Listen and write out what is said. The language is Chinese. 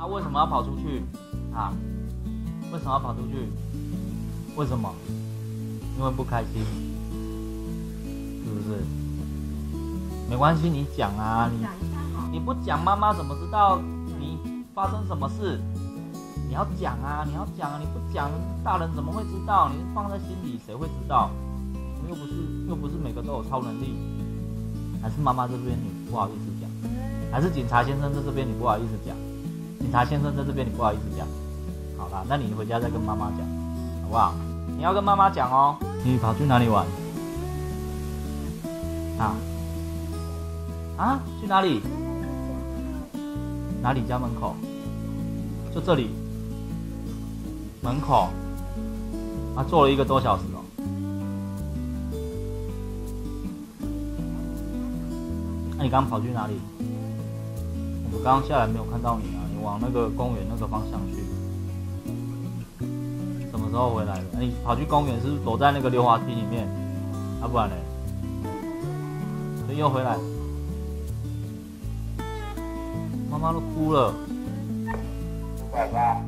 啊，为什么要跑出去？啊，为什么要跑出去？为什么？因为不开心，是不是？没关系，你讲啊，你。你不讲，妈妈怎么知道你发生什么事？你要讲啊，你要讲啊，你不讲，大人怎么会知道？你放在心里，谁会知道？又不是又不是每个都有超能力，还是妈妈这边你不好意思讲，还是警察先生在这边你不好意思讲，警察先生在这边你不好意思讲。好啦，那你回家再跟妈妈讲，好不好？你要跟妈妈讲哦。你跑去哪里玩？啊啊？去哪里？哪里家门口？就这里门口。啊，坐了一个多小时哦。那、你刚跑去哪里？我刚刚下来没有看到你啊，往那个公园那个方向去。什么时候回来的？你跑去公园是不是躲在那个溜滑梯里面？啊，不然呢？所以又回来。妈妈都哭了。爸爸。